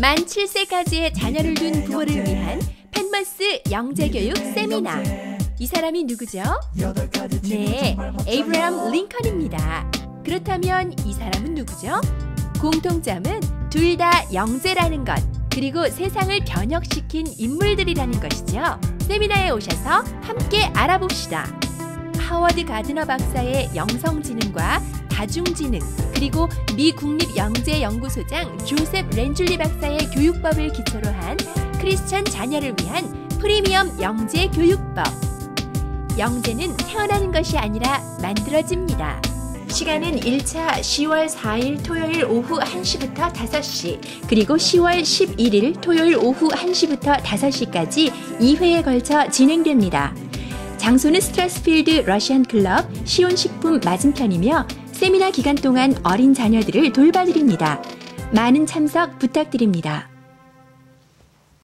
만 7세까지의 자녀를 둔 부모를 위한 펜머스 영재교육 세미나. 이 사람이 누구죠? 네, 에이브라함 링컨입니다. 그렇다면 이 사람은 누구죠? 공통점은 둘 다 영재라는 것, 그리고 세상을 변혁시킨 인물들이라는 것이죠. 세미나에 오셔서 함께 알아봅시다. 하워드 가드너 박사의 영성지능과 다중지능, 그리고 미 국립영재연구소장 조셉 렌줄리 박사의 교육법을 기초로 한 크리스천 자녀를 위한 프리미엄 영재 교육법. 영재는 태어나는 것이 아니라 만들어집니다. 시간은 1차 10월 4일 토요일 오후 1시부터 5시, 그리고 10월 11일 토요일 오후 1시부터 5시까지 2회에 걸쳐 진행됩니다. 장소는 스트라스필드 러시안 클럽 시온식품 맞은편이며 세미나 기간 동안 어린 자녀들을 돌봐드립니다. 많은 참석 부탁드립니다.